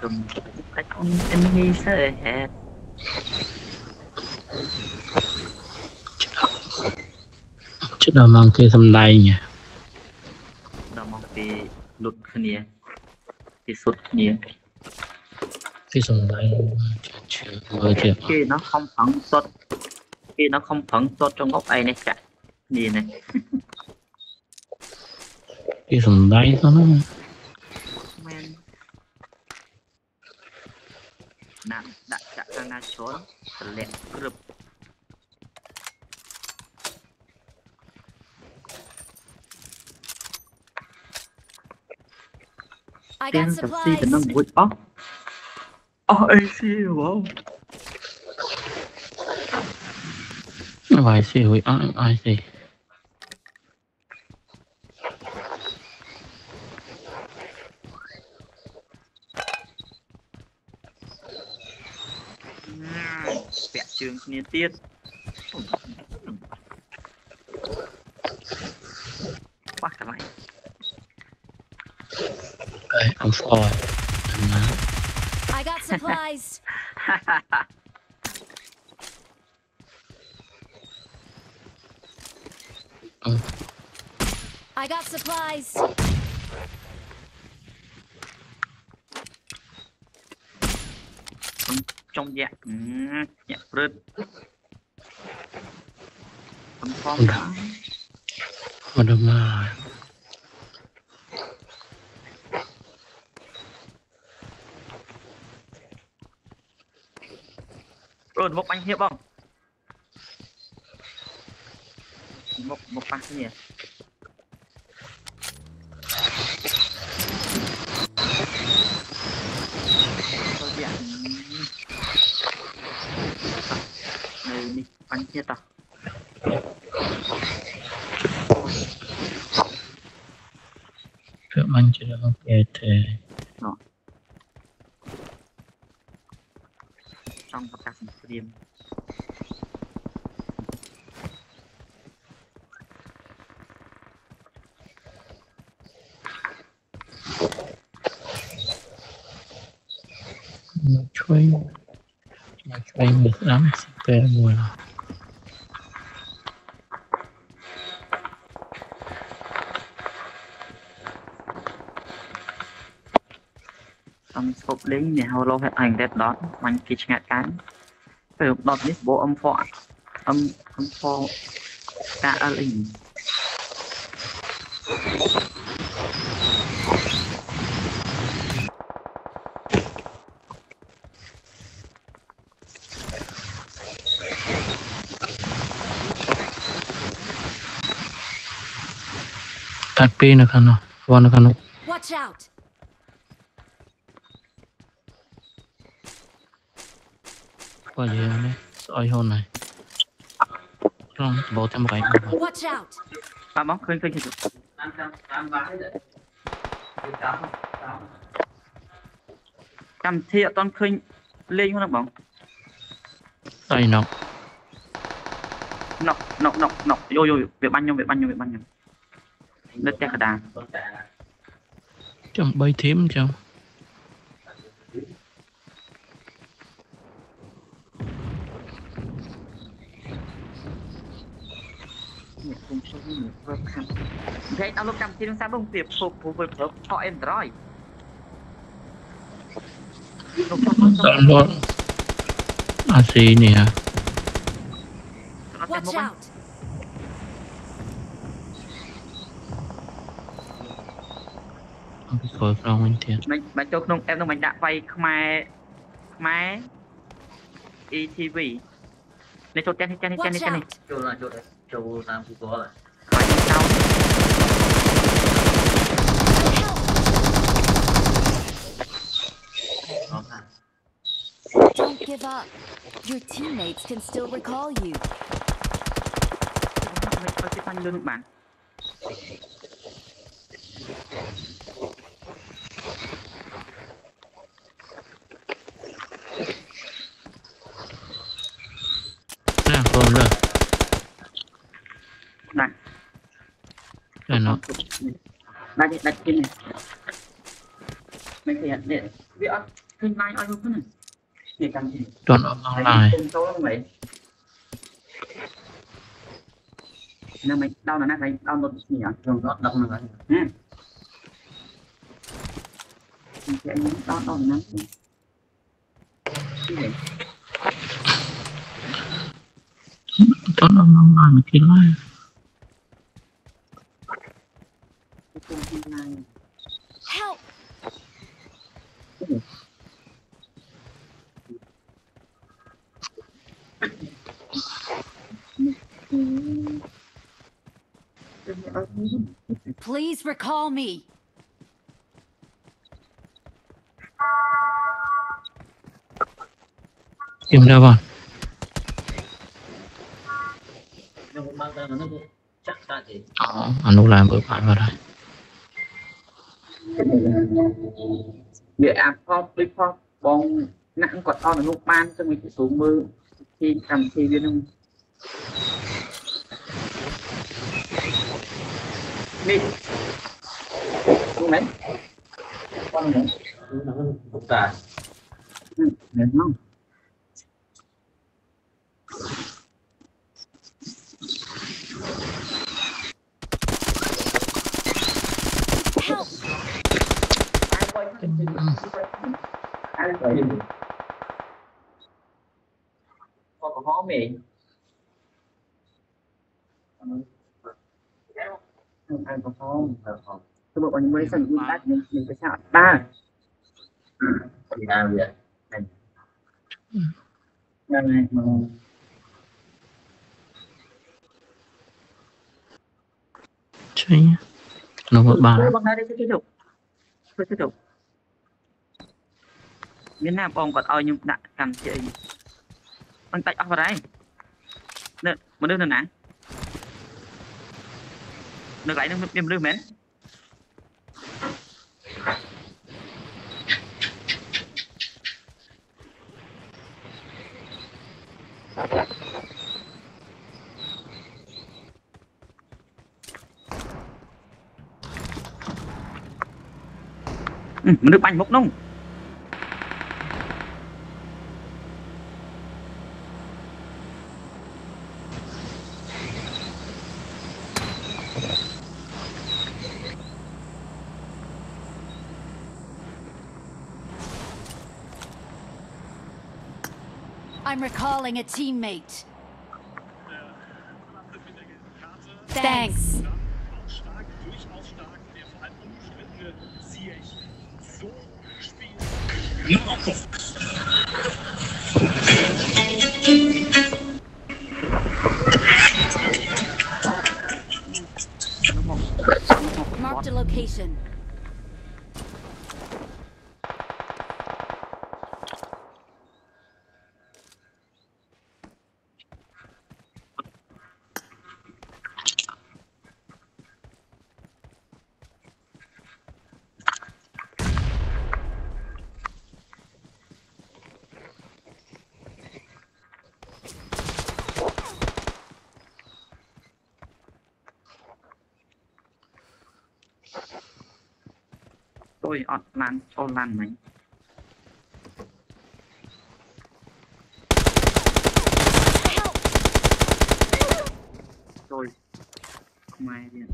Cầm cách em nghĩ sẽ chứ đâu mang cái thầm đai nhỉ? Nó mong vì lụt khả nia Vì sụt đai chưa vừa chưa Khi nó không phẳng sốt. Khi nó không phẳng sốt trong góc ấy này cả Nhìn này. Cái thầm đai đó nó Men Nặng Thật lẹ group. I Tiên got tập si tình năng supplies. vui Ơ AC wow. Vài xe hủy ai ai ទៀតបាក់កន្លែង cái ông phò mà I got supplies. Ừ. I got supplies. Trong dạng. Dạng rớt Tấm phong. Đó mà đâu mà. Rồi một bánh hiệp không? Một một bánh nhỉ Thôi dạng này hiệp à cái anh chỉ là cái thế trong tất cả các stream mà chơi mà chơi được lắm super mùa top link នេះ hollow head anglet dot បាញ់គេឆ្ងាត់កានពេល dot នេះបោ M4 M M4 KLE តាត់ពីនៅខាងនោះវ៉ានៅខាងនោះ Watch out qua gì này soi hôn này. Không bộ thêm một cái nữa. Watch out. ba bóng khơi khơi khơi cầm thiệt toàn khơi lên không được bóng đây nó. Nọc nọc nọc nọc vô vô việc bắn nhau việc bắn nhau việc bắn nhau. Đất chắc cả đàn. Trong bay ខ្ញុំជួយនេះព្រោះខាត់គេអត់លោកកម្មវិធីនឹងសាប់បងពីពូពូពូប្រកឆក់ Android តាមបងអាស៊ីនេះហ่ะ Watch out អត់ខលស្រងវិញទៀតមិនមិនចូលក្នុង app នឹងមិនដាក់វាយខ្មែរខ្មែរ ETV នេះចូលចេះនេះចេះនេះចេះនេះចូលចូល Don't give up. Your teammates can still recall you. Yeah, Đặt điện, đặt trên này. Mấy phải điện Vì ạ, kênh line ai không này? Để cần gì? Chuẩn ấm online. Cùng sâu lắm đau là nát này, đau một gì ạ Thường đó, đau là nát Mình sẽ đau, đau là nát Cái gì? Đó là online, mình kia live Please recall me. Tìm đâu rồi? Ờ, anh lúc làm bữa bạn vào đây. Địa ăn phóp, bích phóp, bong nặng quạt on là lúc ban cho mình số mưa khi cầm khi viên không? đi. Con đấy con đấy phức tạp ừ, đẹp không ăn phải gì? Con có khó miệng ខ្ញុំអានប្រហោងទៅមកអញមួយសិនមួយដាច់ខ្ញុំខ្ញុំប្រឆាអត់បានពីណាវាយ៉ាងណាមកជួយនោះមកបានបងណានេះទៅទៅទៅមានណាបងគាត់ឲ្យខ្ញុំដាក់កម្មជាអីមិនបាច់អស់បរៃនៅមនុស្សនៅណា được lại nó em được mến. Ừ, mình được bánh mốc nông I'm recalling a teammate. Thanks. auch stark, durchaus ตุ้ยออดลันโซลันไหมตุ้ยทำไมเนี่ย